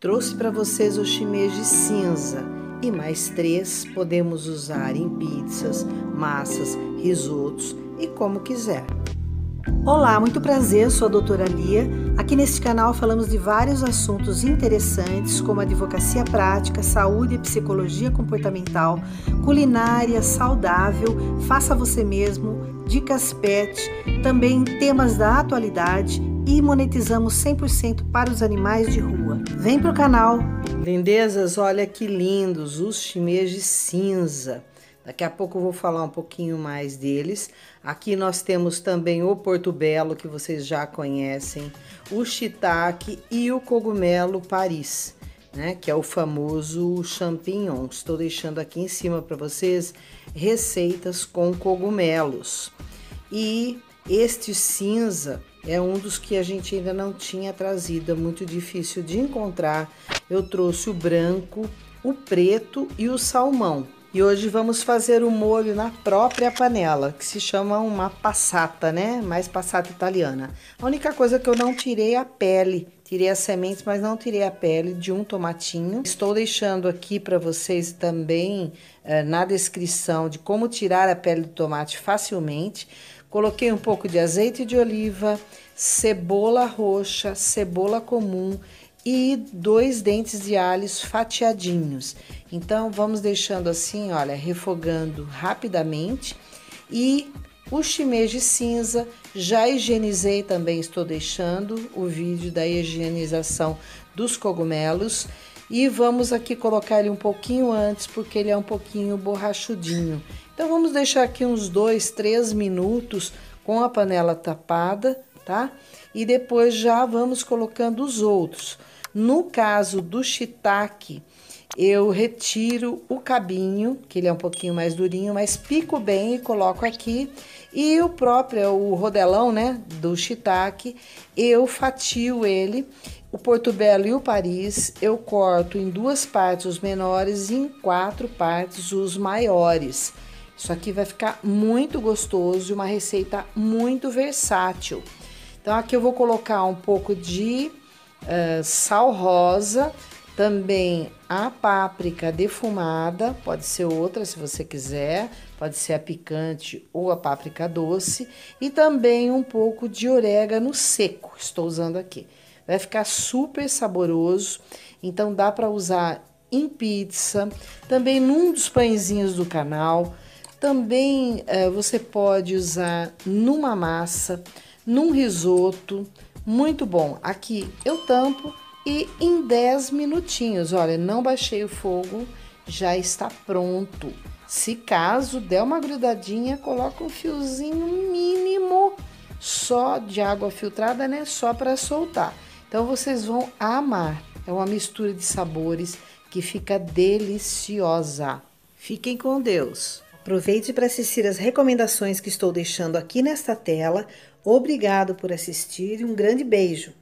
Trouxe para vocês o shimeji cinza e mais três podemos usar em pizzas, massas, risotos e como quiser. Olá, muito prazer, sou a doutora Lia. Aqui neste canal falamos de vários assuntos interessantes como advocacia prática, saúde e psicologia comportamental, culinária saudável, faça você mesmo, dicas pet, também temas da atualidade e monetizamos 100% para os animais de rua. Vem pro canal! Lindezas, olha que lindos os shimeji cinza. Daqui a pouco eu vou falar um pouquinho mais deles. Aqui nós temos também o portobello, que vocês já conhecem, o shiitake e o cogumelo Paris, né? Que é o famoso champignon. Estou deixando aqui em cima para vocês receitas com cogumelos. E este cinza é um dos que a gente ainda não tinha trazido, é muito difícil de encontrar. Eu trouxe o branco, o preto e o salmão. E hoje vamos fazer o molho na própria panela, que se chama uma passata, né? Mais passata italiana. A única coisa que eu não tirei é a pele, tirei as sementes, mas não tirei a pele de um tomatinho. Estou deixando aqui para vocês também eh, na descrição de como tirar a pele do tomate facilmente. Coloquei um pouco de azeite de oliva, cebola roxa, cebola comum e dois dentes de alhos fatiadinhos. Então vamos deixando assim, olha, refogando rapidamente e o shimeji cinza já higienizei também, estou deixando o vídeo da higienização dos cogumelos e vamos aqui colocar ele um pouquinho antes porque ele é um pouquinho borrachudinho. Então vamos deixar aqui uns dois, três minutos com a panela tapada, tá? E depois já vamos colocando os outros. No caso do shiitake, eu retiro o cabinho, que ele é um pouquinho mais durinho, mas pico bem e coloco aqui. E o próprio, o rodelão, né, do shiitake, eu fatio ele. O portobello e o paris, eu corto em duas partes os menores e em quatro partes os maiores. Isso aqui vai ficar muito gostoso e uma receita muito versátil. Então, aqui eu vou colocar um pouco de uh, sal rosa, também a páprica defumada, pode ser outra se você quiser, pode ser a picante ou a páprica doce, e também um pouco de orégano seco, estou usando aqui. Vai ficar super saboroso, então dá para usar em pizza, também num dos pãezinhos do canal. Também é, você pode usar numa massa, num risoto, muito bom. Aqui eu tampo e em 10 minutinhos, olha, não baixei o fogo, já está pronto. Se caso der uma grudadinha, coloca um fiozinho mínimo só de água filtrada, né? Só para soltar. Então vocês vão amar. É uma mistura de sabores que fica deliciosa. Fiquem com Deus. Aproveite para assistir as recomendações que estou deixando aqui nesta tela. Obrigado por assistir e um grande beijo!